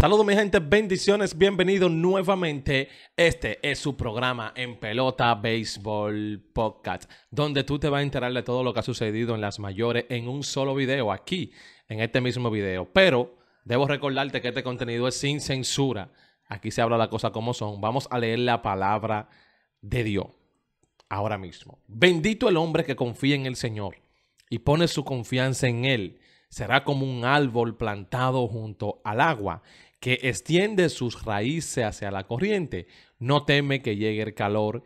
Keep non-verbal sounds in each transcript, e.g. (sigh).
Saludos mi gente, bendiciones, bienvenidos nuevamente. Este es su programa en Pelota Baseball Podcast, donde tú te vas a enterar de todo lo que ha sucedido en las mayores en un solo video, aquí, en este mismo video. Pero debo recordarte que este contenido es sin censura. Aquí se habla las cosas como son. Vamos a leer la palabra de Dios ahora mismo. Bendito el hombre que confía en el Señor y pone su confianza en Él. Será como un árbol plantado junto al agua que extiende sus raíces hacia la corriente. No teme que llegue el calor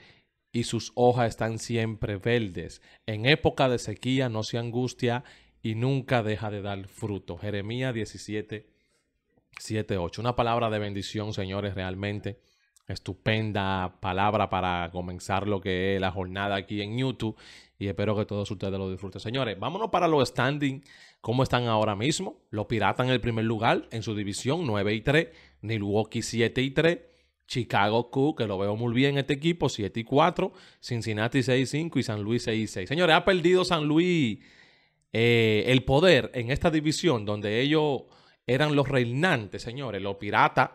y sus hojas están siempre verdes. En época de sequía no se angustia y nunca deja de dar fruto. Jeremías 17, 7, 8. Una palabra de bendición, señores, realmente. Estupenda palabra para comenzar lo que es la jornada aquí en YouTube y espero que todos ustedes lo disfruten. Señores, vámonos para los standing. ¿Cómo están ahora mismo? Los Piratas en el primer lugar en su división 9 y 3, Milwaukee 7 y 3, Chicago Q, que lo veo muy bien este equipo, 7 y 4, Cincinnati 6 y 5 y San Luis 6 y 6. Señores, ha perdido San Luis eh, el poder en esta división donde ellos eran los reinantes, señores. Los Piratas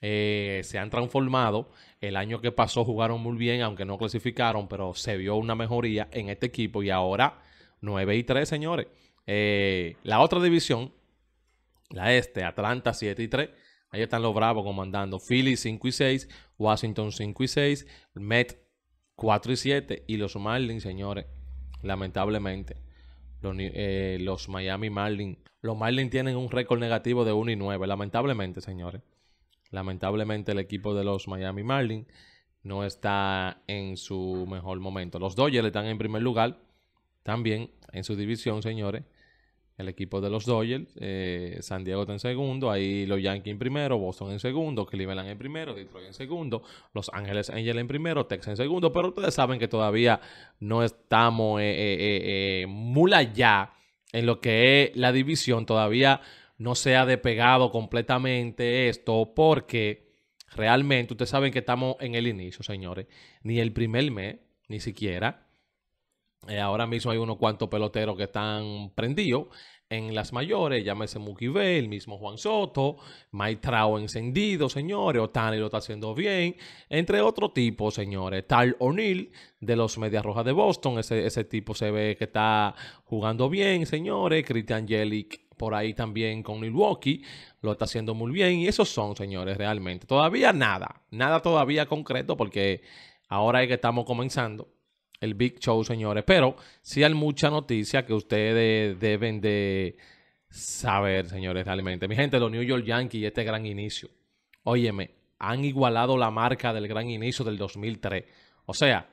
eh, se han transformado. El año que pasó jugaron muy bien, aunque no clasificaron, pero se vio una mejoría en este equipo y ahora 9 y 3, señores. Eh, la otra división, la este, Atlanta 7 y 3. Ahí están los Bravos comandando. Philly 5 y 6, Washington 5 y 6, Met 4 y 7 y los Marlins, señores, lamentablemente. Los, eh, los Miami Marlins. Los Marlins tienen un récord negativo de 1 y 9, lamentablemente, señores. Lamentablemente el equipo de los Miami Marlins no está en su mejor momento. Los Dodgers están en primer lugar también en su división, señores. El equipo de los Dodgers, eh, San Diego está en segundo, ahí los Yankees en primero, Boston en segundo, Cleveland en primero, Detroit en segundo, Los Ángeles Angels en primero, Texas en segundo, pero ustedes saben que todavía no estamos eh, eh, muy allá en lo que es la división, todavía no se ha despegado completamente esto porque realmente ustedes saben que estamos en el inicio, señores, ni el primer mes, ni siquiera eh, ahora mismo hay unos cuantos peloteros que están prendidos en las mayores, llámese Mookie Bell, el mismo Juan Soto, Mike Trout encendido, señores, Otani lo está haciendo bien, entre otros tipos, señores. Tal O'Neill de los Medias Rojas de Boston, ese, ese tipo se ve que está jugando bien, señores. Christian Jelic por ahí también con Milwaukee, lo está haciendo muy bien. Y esos son, señores, realmente. Todavía nada, nada todavía concreto porque ahora es que estamos comenzando el Big Show, señores. Pero sí hay mucha noticia que ustedes deben de saber, señores, realmente. Mi gente, los New York Yankees este gran inicio. Óyeme, han igualado la marca del gran inicio del 2003. O sea,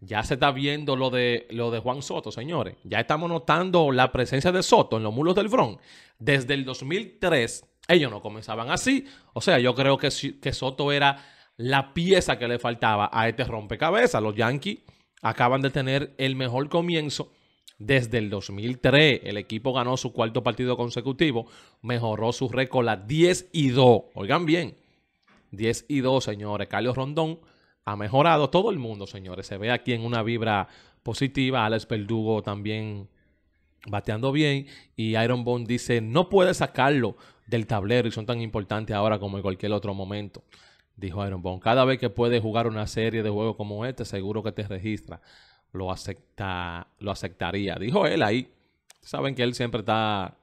ya se está viendo lo de, lo de Juan Soto, señores. Ya estamos notando la presencia de Soto en los mulos del front. Desde el 2003, ellos no comenzaban así. O sea, yo creo que, que Soto era la pieza que le faltaba a este rompecabezas. Los Yankees acaban de tener el mejor comienzo desde el 2003. El equipo ganó su cuarto partido consecutivo, mejoró su récord a 10 y 2. Oigan bien, 10 y 2, señores. Carlos Rondón ha mejorado. Todo el mundo, señores, se ve aquí en una vibra positiva. Alex Perdugo también bateando bien. Y Iron Bond dice, no puede sacarlo del tablero y son tan importantes ahora como en cualquier otro momento dijo Iron Bond. Cada vez que puedes jugar una serie de juegos como este, seguro que te registra. Lo, acepta, lo aceptaría. Dijo él ahí. Saben que él siempre está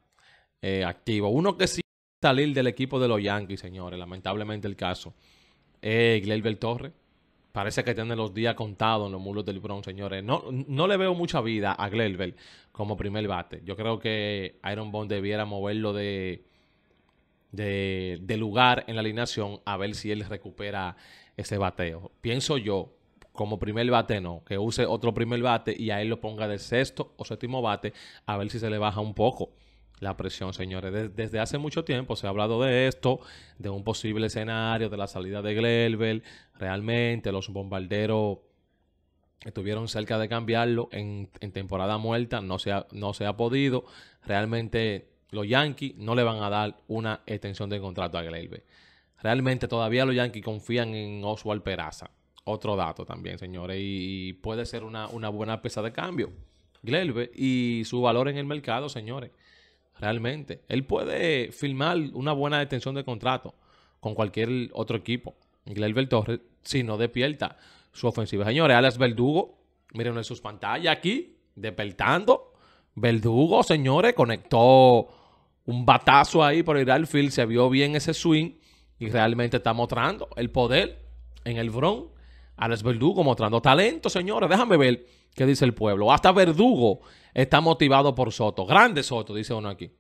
eh, activo. Uno que sí salir del equipo de los Yankees, señores. Lamentablemente el caso. Es Gleyber Torres. Parece que tiene los días contados en los mulos del Bronx, señores. No, no le veo mucha vida a Gleyber como primer bate. Yo creo que Iron Bond debiera moverlo de de, lugar en la alineación a ver si él recupera ese bateo. Pienso yo, como primer bate no, que use otro primer bate y a él lo ponga de sexto o séptimo bate a ver si se le baja un poco la presión, señores. Desde, hace mucho tiempo se ha hablado de esto, de un posible escenario, de la salida de Glelbel. Realmente los bombarderos estuvieron cerca de cambiarlo en, temporada muerta, no se, no se ha podido. Realmente los Yankees no le van a dar una extensión de contrato a Gleyber. Realmente todavía los Yankees confían en Oswald Peraza. Otro dato también, señores. Y puede ser una, buena pieza de cambio. Glelbe y su valor en el mercado, señores. Realmente. Él puede firmar una buena detención de contrato con cualquier otro equipo. Glelbe Torres, si no despierta su ofensiva. Señores, Alex Verdugo, miren en sus pantallas aquí, despertando. Verdugo, señores, conectó un batazo ahí por ir al field. Se vio bien ese swing y realmente está mostrando el poder en el Bronx. Alex Verdugo mostrando talento, señores. Déjame ver qué dice el pueblo. Hasta Verdugo está motivado por Soto. Grande Soto, dice uno aquí.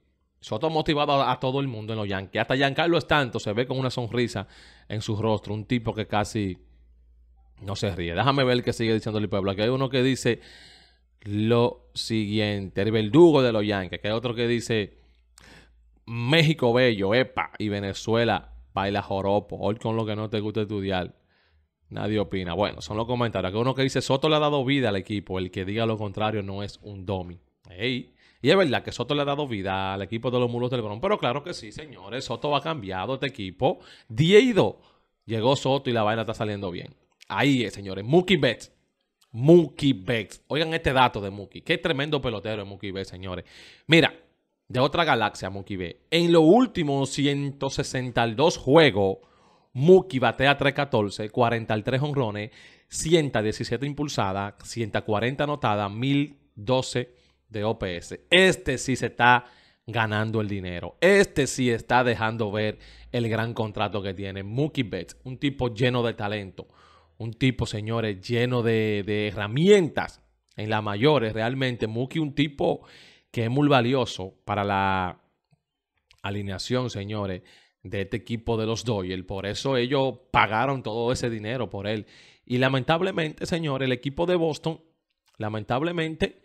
Soto motivado a, todo el mundo en los Yankees. Hasta Giancarlo Estanto se ve con una sonrisa en su rostro. Un tipo que casi no se ríe. Déjame ver qué sigue diciendo el pueblo. Aquí hay uno que dice lo siguiente. El verdugo de los Yankees. Que hay otro que dice México bello, epa. Y Venezuela baila joropo. Hoy con lo que no te gusta estudiar. Nadie opina. Bueno, son los comentarios. Que uno que dice Soto le ha dado vida al equipo. El que diga lo contrario no es un domi. Y es verdad que Soto le ha dado vida al equipo de los mulos del Bron. Pero claro que sí, señores. Soto ha cambiado este equipo. Diedo. Llegó Soto y la vaina está saliendo bien. Ahí es, señores. Mookie Betts. Mookie Betts. Oigan este dato de Mookie. Qué tremendo pelotero es Mookie Betts, señores. Mira, de otra galaxia, Mookie Betts. En los últimos 162 juegos Muki batea 314, 43 honrones, 117 impulsadas, 140 anotadas, 1012 de OPS. Este sí se está ganando el dinero. Este sí está dejando ver el gran contrato que tiene. Mookie Betts, un tipo lleno de talento. Un tipo, señores, lleno de, de herramientas en las mayores. Realmente, Mookie, un tipo que es muy valioso para la alineación, señores de este equipo de los Doyle. Por eso ellos pagaron todo ese dinero por él. Y lamentablemente, señor, el equipo de Boston, lamentablemente,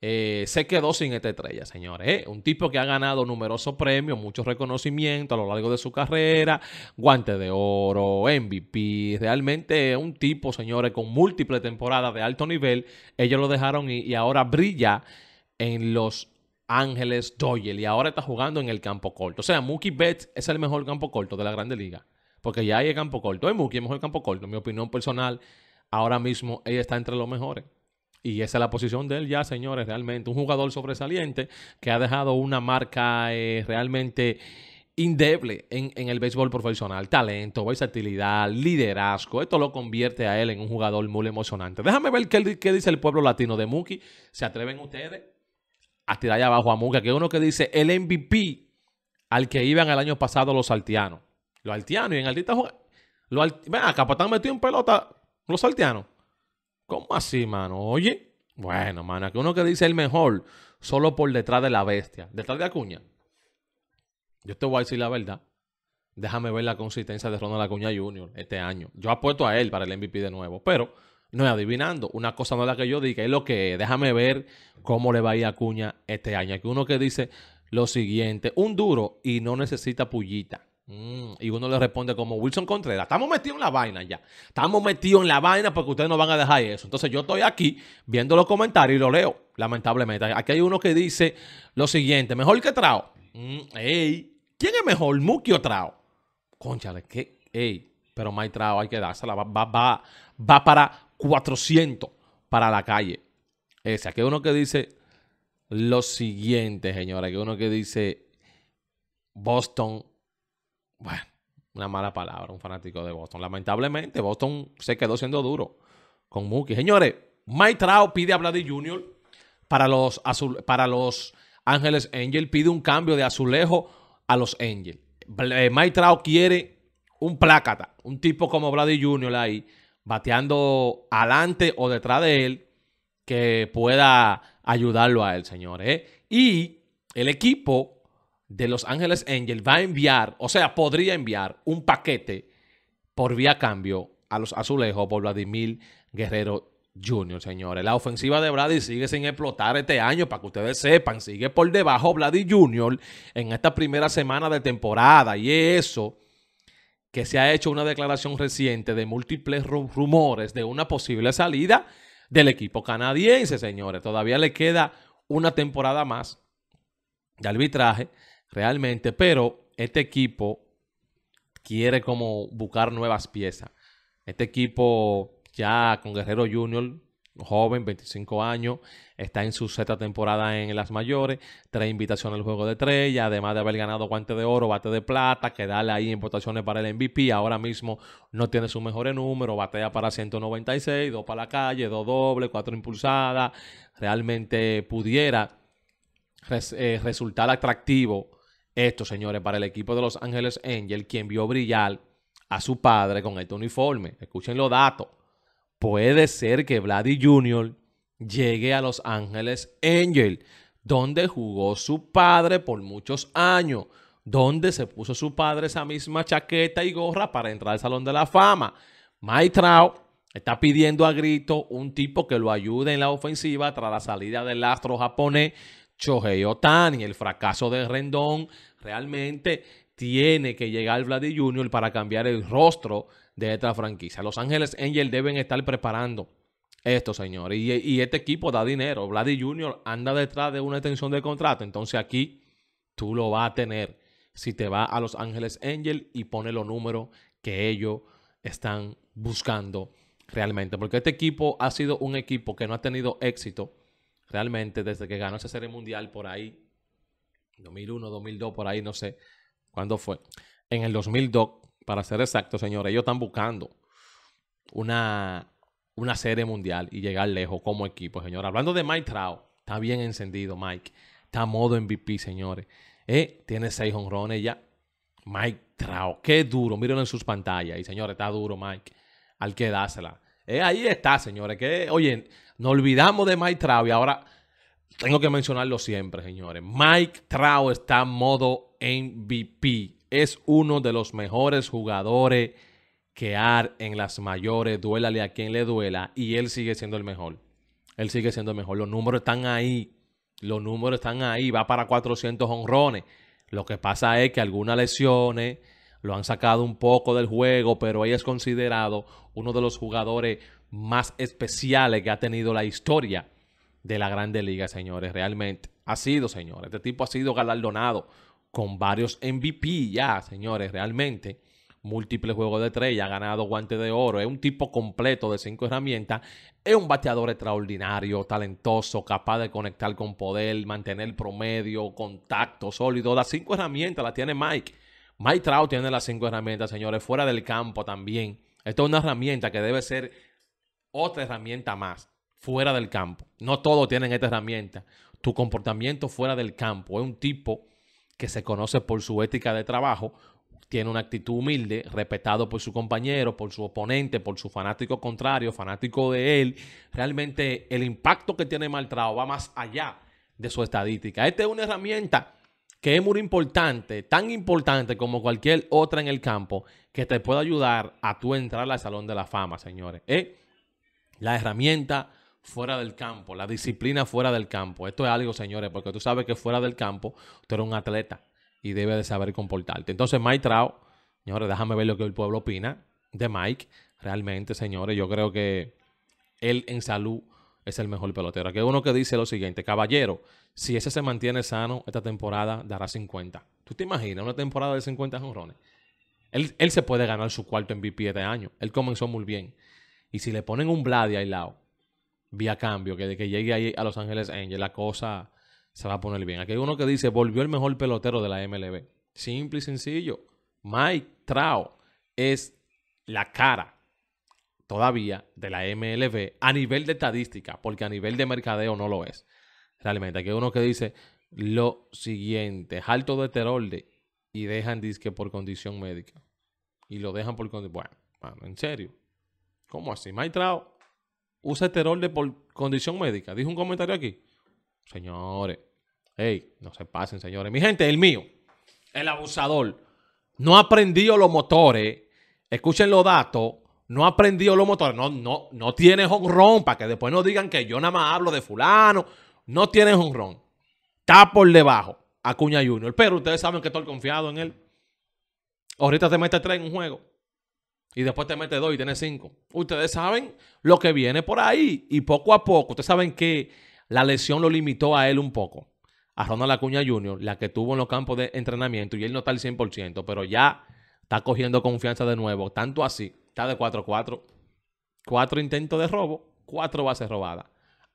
eh, se quedó sin esta estrella, señores. ¿eh? Un tipo que ha ganado numerosos premios, muchos reconocimientos a lo largo de su carrera, guante de oro, MVP, realmente un tipo, señores, con múltiples temporadas de alto nivel. Ellos lo dejaron y ahora brilla en los Ángeles Doyle y ahora está jugando en el campo corto. O sea, Mookie Betts es el mejor campo corto de la Grande Liga. Porque ya hay el campo corto. Es Mookie el mejor campo corto. En mi opinión personal, ahora mismo ella está entre los mejores. Y esa es la posición de él ya, señores, realmente. Un jugador sobresaliente que ha dejado una marca eh, realmente indeble en, el béisbol profesional. Talento, versatilidad, liderazgo. Esto lo convierte a él en un jugador muy emocionante. Déjame ver qué, qué dice el pueblo latino de Mookie. ¿Se atreven ustedes? A tirar allá abajo a Muca, que es uno que dice el MVP al que iban el año pasado los saltianos. Los altianos y en altita los Ven acá, pues están metidos en pelota los saltianos. ¿Cómo así, mano? Oye, bueno, mano, que uno que dice el mejor solo por detrás de la bestia, detrás de Acuña. Yo te voy a decir la verdad. Déjame ver la consistencia de Ronald Acuña Jr. este año. Yo apuesto a él para el MVP de nuevo, pero no es adivinando. Una cosa no es la que yo diga, es lo que es. Déjame ver cómo le va a ir a Cuña este año. Aquí uno que dice lo siguiente: un duro y no necesita pullita. Mm, y uno le responde como Wilson Contreras, estamos metidos en la vaina ya. Estamos metidos en la vaina porque ustedes no van a dejar eso. Entonces yo estoy aquí viendo los comentarios y lo leo, lamentablemente. Aquí hay uno que dice lo siguiente, mejor que Trao. Mm, ey, ¿quién es mejor, Muki o Trao? Conchale, ¿qué? Ey, pero Mike Trao hay que dársela. Va, va, va, va para 400 para la calle. Ese. Aquí hay uno que dice lo siguiente, señora. Hay uno que dice Boston. Bueno, una mala palabra, un fanático de Boston. Lamentablemente, Boston se quedó siendo duro con Mookie. Señores, Mike Trout pide a Brady Jr. para los, para los Ángeles Angels. Pide un cambio de azulejo a los Angels. Eh, Mike Trout quiere un plácata, un tipo como Brady Jr. ahí bateando adelante o detrás de él que pueda ayudarlo a él, señores. ¿eh? Y el equipo de Los Ángeles Angels va a enviar, o sea, podría enviar un paquete por vía cambio a los azulejos por Vladimir Guerrero Jr., señores. La ofensiva de Brady sigue sin explotar este año, para que ustedes sepan, sigue por debajo Brady Jr. en esta primera semana de temporada. Y eso que se ha hecho una declaración reciente de múltiples rumores de una posible salida del equipo canadiense, señores. Todavía le queda una temporada más de arbitraje, realmente, pero este equipo quiere como buscar nuevas piezas. Este equipo ya con Guerrero Junior, joven, 25 años, está en su sexta temporada en las mayores, tres invitaciones al juego de estrella, además de haber ganado guante de oro, bate de plata, quedarle ahí en votaciones para el MVP, ahora mismo no tiene su mejores números, batea para 196, dos para la calle, dos dobles, cuatro impulsadas, realmente pudiera eh, resultar atractivo esto, señores, para el equipo de Los Ángeles Angels, quien vio brillar a su padre con este uniforme. Escuchen los datos. Puede ser que Vladdy Jr. llegue a Los Ángeles Angels, donde jugó su padre por muchos años, donde se puso su padre esa misma chaqueta y gorra para entrar al Salón de la Fama. Mike está pidiendo a grito un tipo que lo ayude en la ofensiva tras la salida del astro japonés Shohei Otani. El fracaso de Rendón realmente tiene que llegar Vladdy Jr. para cambiar el rostro de esta franquicia. Los Ángeles Angels deben estar preparando esto, señores. Y, este equipo da dinero. Vladdy Jr. anda detrás de una extensión de contrato. Entonces aquí tú lo vas a tener si te vas a Los Ángeles Angels y pone los números que ellos están buscando realmente. Porque este equipo ha sido un equipo que no ha tenido éxito realmente desde que ganó esa serie mundial por ahí, 2001, 2002, por ahí, no sé cuándo fue. En el 2002, para ser exacto, señores, ellos están buscando una, una serie mundial y llegar lejos como equipo, señor. Hablando de Mike Trout, está bien encendido, Mike. Está modo MVP, señores. Eh, tiene seis honrones ya. Mike Trout, qué duro. Mírenlo en sus pantallas. Y señores, está duro, Mike. Al que dásela. Eh, ahí está, señores. Que, oye, nos olvidamos de Mike Trout y ahora tengo que mencionarlo siempre, señores. Mike Trout está modo MVP. Es uno de los mejores jugadores que hay en las mayores. Duélale a quien le duela. Y él sigue siendo el mejor. Él sigue siendo el mejor. Los números están ahí. Los números están ahí. Va para 400 honrones. Lo que pasa es que algunas lesiones lo han sacado un poco del juego, pero ahí es considerado uno de los jugadores más especiales que ha tenido la historia de la Grande Liga, señores. Realmente ha sido, señores. Este tipo ha sido galardonado con varios MVP ya, señores. Realmente múltiples juegos de estrella, ha ganado guante de oro, es un tipo completo de cinco herramientas, es un bateador extraordinario, talentoso, capaz de conectar con poder, mantener promedio, contacto sólido. Las cinco herramientas las tiene Mike. Mike Trout tiene las cinco herramientas, señores, fuera del campo también. Esto es una herramienta que debe ser otra herramienta más fuera del campo. No todos tienen esta herramienta. Tu comportamiento fuera del campo es un tipo que se conoce por su ética de trabajo, tiene una actitud humilde, respetado por su compañero, por su oponente, por su fanático contrario, fanático de él. Realmente el impacto que tiene Maltrao va más allá de su estadística. Esta es una herramienta que es muy importante, tan importante como cualquier otra en el campo, que te puede ayudar a tú entrar al Salón de la Fama, señores. La herramienta fuera del campo, la disciplina fuera del campo. Esto es algo, señores, porque tú sabes que fuera del campo tú eres un atleta y debes de saber comportarte. Entonces, Mike Trout, señores, déjame ver lo que el pueblo opina de Mike. Realmente, señores, yo creo que él en salud es el mejor pelotero. Aquí hay uno que dice lo siguiente, caballero, si ese se mantiene sano, esta temporada dará 50. ¿Tú te imaginas una temporada de 50 jonrones? Él, él se puede ganar su cuarto MVP de año. Él comenzó muy bien. Y si le ponen un Vladi al lado, vía cambio, que de que llegue ahí a Los Ángeles Angels, la cosa se va a poner bien. Aquí hay uno que dice, volvió el mejor pelotero de la MLB. Simple y sencillo. Mike Trout es la cara todavía de la MLB a nivel de estadística, porque a nivel de mercadeo no lo es. Realmente, aquí hay uno que dice lo siguiente, alto de terolde y dejan disque por condición médica. Y lo dejan por condición... Bueno, en serio. ¿Cómo así? Mike usa esterol por condición médica. Dijo un comentario aquí. Señores, hey, no se pasen, señores. Mi gente, el mío, el abusador, no ha aprendido los motores. Escuchen los datos. No ha aprendido los motores. No, no, no tiene honrón para que después no digan que yo nada más hablo de fulano. No tiene honrón. Está por debajo. Acuña Junior. Pero ustedes saben que estoy confiado en él. Ahorita te mete tres en un juego y después te mete dos y tienes cinco. Ustedes saben lo que viene por ahí. Y poco a poco, ustedes saben que la lesión lo limitó a él un poco. A Ronald Acuña Jr., la que tuvo en los campos de entrenamiento, y él no está al 100%, pero ya está cogiendo confianza de nuevo. Tanto así, está de 4-4. Cuatro intentos de robo, cuatro bases robadas.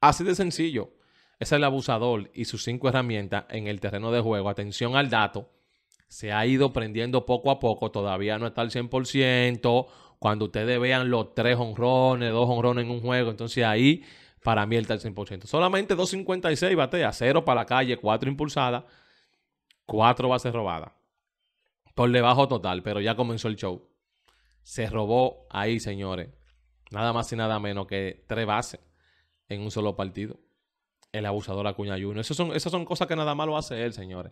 Así de sencillo. Es el abusador y sus cinco herramientas en el terreno de juego. Atención al dato. Se ha ido prendiendo poco a poco. Todavía no está al 100%. Cuando ustedes vean los tres honrones, dos honrones en un juego, entonces ahí para mí está al 100%. Solamente 2.56 batea, cero para la calle, cuatro impulsadas, cuatro bases robadas. Por debajo total, pero ya comenzó el show. Se robó ahí, señores. Nada más y nada menos que tres bases en un solo partido el abusador Acuña Junior. Esas son, esas son cosas que nada más lo hace él, señores.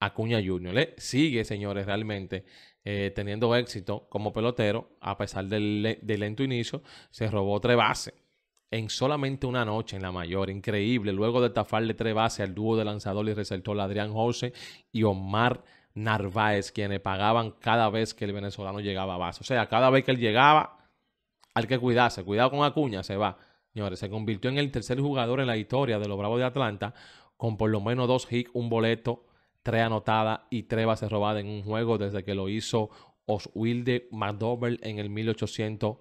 Acuña Junior. Le sigue, señores, realmente eh, teniendo éxito como pelotero, a pesar del, lento inicio. Se robó tres bases en solamente una noche en la mayor. Increíble. Luego de tafarle tres bases al dúo de lanzador y resaltó Adrián José y Omar Narváez, quienes pagaban cada vez que el venezolano llegaba a base. O sea, cada vez que él llegaba, hay que cuidarse. Cuidado con Acuña, se va. Señores, se convirtió en el tercer jugador en la historia de los Bravos de Atlanta con por lo menos dos hits, un boleto, tres anotadas y tres bases robadas en un juego desde que lo hizo Oswilde McDowell en el 1800,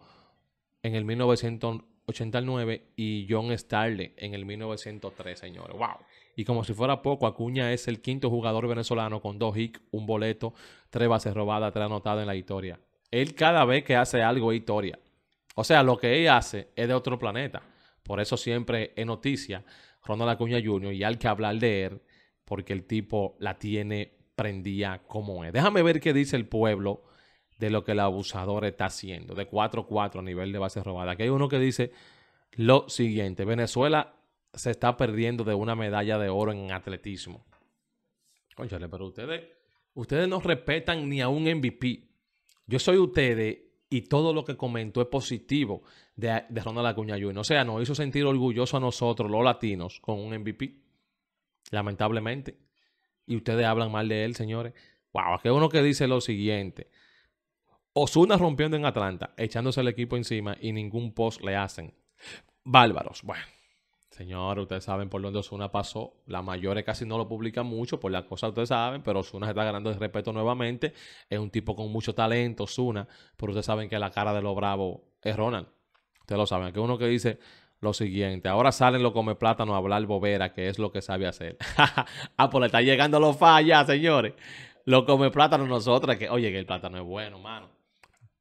en el 1989 y John Starley en el 1903, señores. ¡Wow! Y como si fuera poco, Acuña es el quinto jugador venezolano con dos hits, un boleto, tres bases robadas, tres anotadas en la historia. Él cada vez que hace algo es historia. O sea, lo que ella hace es de otro planeta. Por eso siempre es noticia Ronald Acuña Jr. y hay que hablar de él porque el tipo la tiene prendida como es. Déjame ver qué dice el pueblo de lo que el abusador está haciendo. De 4-4 a nivel de base robada. Aquí hay uno que dice lo siguiente. Venezuela se está perdiendo de una medalla de oro en atletismo. Conchale, pero ustedes, ustedes no respetan ni a un MVP. Yo soy ustedes y todo lo que comentó es positivo de, de Ronald Acuña Jr. O sea, nos hizo sentir orgulloso a nosotros, los latinos, con un MVP. Lamentablemente. Y ustedes hablan mal de él, señores. Wow, hay uno que dice lo siguiente. Osuna rompiendo en Atlanta, echándose el equipo encima y ningún post le hacen. Bárbaros. Bueno. Señor, ustedes saben por dónde Osuna pasó. Las mayores casi no lo publican mucho, por las cosas ustedes saben, pero Osuna se está ganando el respeto nuevamente. Es un tipo con mucho talento, Osuna, pero ustedes saben que la cara de lo bravo es Ronald. Ustedes lo saben, que uno que dice lo siguiente, ahora salen los come plátano a hablar bobera, que es lo que sabe hacer. (laughs) ah, pues le está llegando los fallas, señores. Lo come plátano nosotros, que oye, que el plátano es bueno, mano.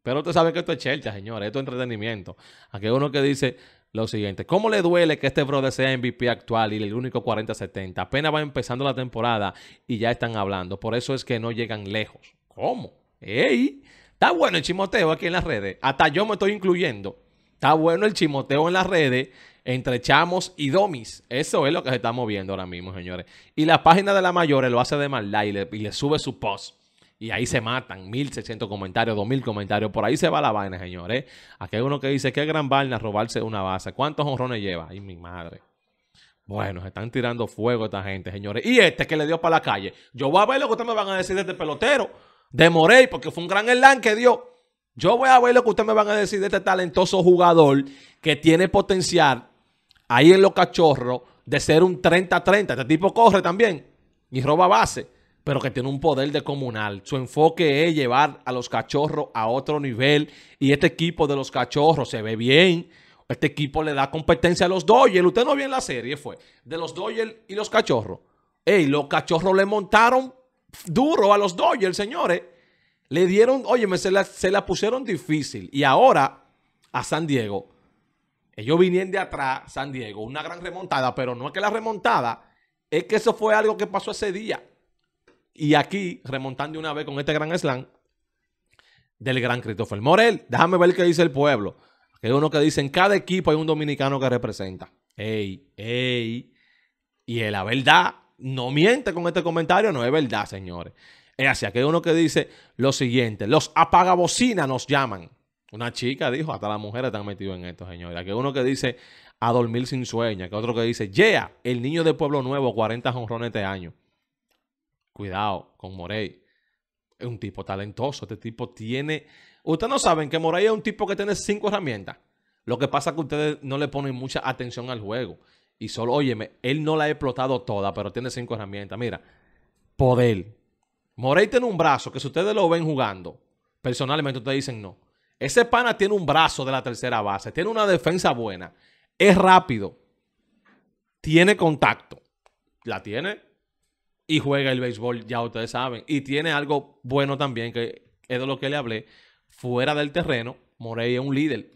Pero ustedes saben que esto es chelcha, señores, esto es entretenimiento. Aquí hay uno que dice, lo siguiente. ¿Cómo le duele que este brother sea MVP actual y el único 40-70? Apenas va empezando la temporada y ya están hablando. Por eso es que no llegan lejos. ¿Cómo? ¡Ey! Está bueno el chimoteo aquí en las redes. Hasta yo me estoy incluyendo. Está bueno el chimoteo en las redes entre chamos y domis. Eso es lo que se está moviendo ahora mismo, señores. Y la página de la mayores lo hace de maldad y le, y le sube su post. Y ahí se matan, 1600 comentarios, 2000 comentarios. Por ahí se va la vaina, señores. Aquí hay uno que dice, qué gran vaina robarse una base. ¿Cuántos honrones lleva? Ay, mi madre. Bueno, se están tirando fuego esta gente, señores. Y este que le dio para la calle. Yo voy a ver lo que ustedes me van a decir de este pelotero. De Morey, porque fue un gran elan que dio. Yo voy a ver lo que ustedes me van a decir de este talentoso jugador que tiene potencial ahí en los cachorros de ser un 30-30. Este tipo corre también y roba base pero que tiene un poder de comunal. Su enfoque es llevar a los cachorros a otro nivel y este equipo de los cachorros se ve bien. Este equipo le da competencia a los Dodgers. Usted no vio en la serie, fue de los Dodgers y los cachorros. Ey, los cachorros le montaron duro a los Dodgers, señores. Le dieron, oye, se la, se la pusieron difícil. Y ahora a San Diego. Ellos vinieron de atrás, San Diego, una gran remontada, pero no es que la remontada, es que eso fue algo que pasó ese día. Y aquí, remontando una vez con este gran slam del gran Christopher Morel. Déjame ver qué dice el pueblo. Que uno que dice, en cada equipo hay un dominicano que representa. Ey, ey. Y la verdad, no miente con este comentario, no es verdad, señores. Es así, aquí hay uno que dice lo siguiente, los apagabocinas nos llaman. Una chica dijo, hasta las mujeres están metidas en esto, señores. Aquí hay uno que dice a dormir sin sueño. Hay otro que dice, yeah, el niño de Pueblo Nuevo, 40 jonrones de año. Cuidado con Morey. Es un tipo talentoso. Este tipo tiene... Ustedes no saben que Morey es un tipo que tiene cinco herramientas. Lo que pasa es que ustedes no le ponen mucha atención al juego. Y solo, óyeme, él no la ha explotado toda, pero tiene cinco herramientas. Mira, poder. Morey tiene un brazo que si ustedes lo ven jugando, personalmente ustedes dicen no. Ese pana tiene un brazo de la tercera base, tiene una defensa buena, es rápido, tiene contacto, la tiene y juega el béisbol, ya ustedes saben. Y tiene algo bueno también, que es de lo que le hablé, fuera del terreno, Morey es un líder,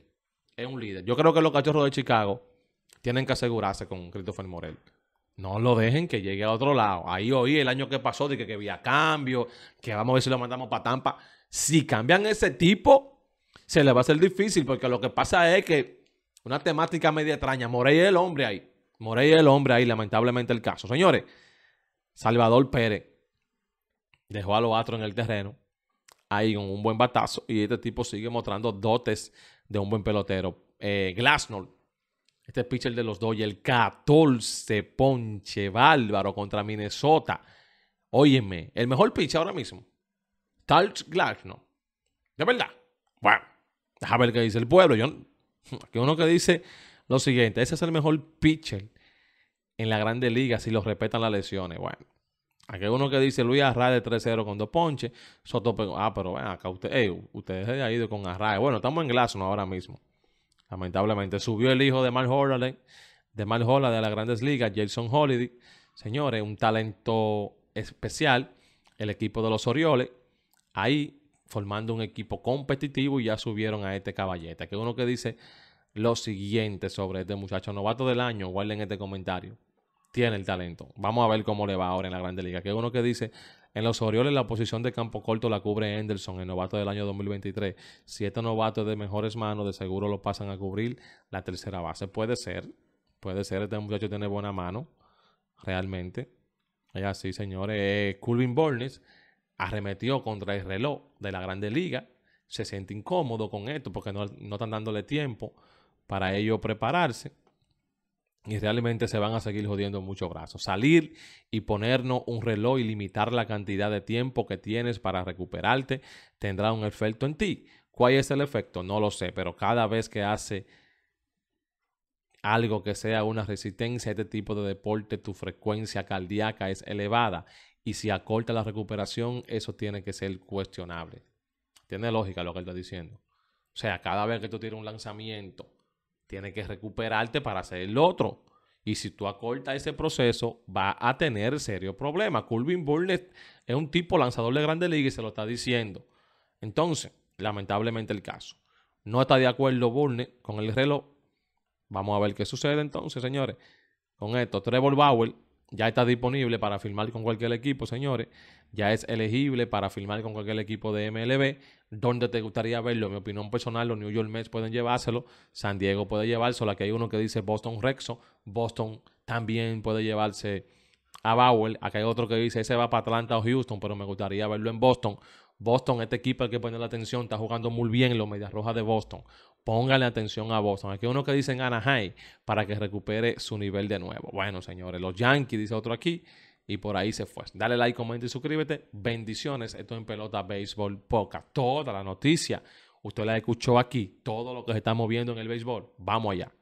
es un líder. Yo creo que los cachorros de Chicago tienen que asegurarse con Christopher Morel. No lo dejen que llegue a otro lado. Ahí oí el año que pasó de que, había cambio, que vamos a ver si lo mandamos para Tampa. Si cambian ese tipo, se le va a hacer difícil porque lo que pasa es que una temática media extraña. Morey es el hombre ahí. Morey es el hombre ahí, lamentablemente el caso. Señores, Salvador Pérez dejó a los Astros en el terreno ahí con un buen batazo y este tipo sigue mostrando dotes de un buen pelotero. Eh, este pitcher de los Dodgers, el 14 ponche bárbaro contra Minnesota. Óyeme, el mejor pitcher ahora mismo. Talch Glasnow. De verdad. Bueno, déjame ver qué dice el pueblo. Yo, aquí uno que dice lo siguiente: ese es el mejor pitcher en la Grande Liga si lo respetan las lesiones. Bueno, aquí uno que dice Luis Arrae de 3-0 con dos ponches. Soto Ah, pero bueno, acá usted, hey, ustedes se han ido con Arrae. Bueno, estamos en Glasnow ahora mismo. Lamentablemente subió el hijo de Mal Holliday, de Mal Holliday de las Grandes Ligas, Jason Holiday. Señores, un talento especial. El equipo de los Orioles, ahí formando un equipo competitivo y ya subieron a este caballete. Que uno que dice lo siguiente sobre este muchacho novato del año, guarden este comentario. Tiene el talento. Vamos a ver cómo le va ahora en la Grande Liga. Que uno que dice en los Orioles la posición de campo corto la cubre Henderson, el novato del año 2023. Si este novato es de mejores manos, de seguro lo pasan a cubrir la tercera base. Puede ser, puede ser, este muchacho tiene buena mano, realmente. Es así, señores. Eh, Culvin Burns arremetió contra el reloj de la Grande Liga. Se siente incómodo con esto porque no, no están dándole tiempo para ello prepararse y realmente se van a seguir jodiendo muchos brazos. Salir y ponernos un reloj y limitar la cantidad de tiempo que tienes para recuperarte tendrá un efecto en ti. ¿Cuál es el efecto? No lo sé, pero cada vez que hace algo que sea una resistencia a este tipo de deporte, tu frecuencia cardíaca es elevada y si acorta la recuperación, eso tiene que ser cuestionable. Tiene lógica lo que él está diciendo. O sea, cada vez que tú tienes un lanzamiento, tiene que recuperarte para hacer el otro. Y si tú acortas ese proceso, va a tener serio problema. Culvin Burnett es un tipo lanzador de grande liga y se lo está diciendo. Entonces, lamentablemente el caso. No está de acuerdo Burnett con el reloj. Vamos a ver qué sucede entonces, señores. Con esto, Trevor Bauer ya está disponible para firmar con cualquier equipo, señores. Ya es elegible para firmar con cualquier equipo de MLB. ¿Dónde te gustaría verlo? En mi opinión personal, los New York Mets pueden llevárselo. San Diego puede llevárselo. Aquí hay uno que dice Boston Rexo. Boston también puede llevarse a Bauer. Aquí hay otro que dice ese va para Atlanta o Houston, pero me gustaría verlo en Boston. Boston, este equipo hay que poner la atención, está jugando muy bien en los Medias Rojas de Boston. Póngale atención a Boston. Aquí hay uno que dice en Anaheim para que recupere su nivel de nuevo. Bueno, señores, los Yankees, dice otro aquí, y por ahí se fue. Dale like, comenta y suscríbete. Bendiciones. Esto es en Pelota Béisbol Poca. Toda la noticia, usted la escuchó aquí. Todo lo que se está moviendo en el béisbol. Vamos allá.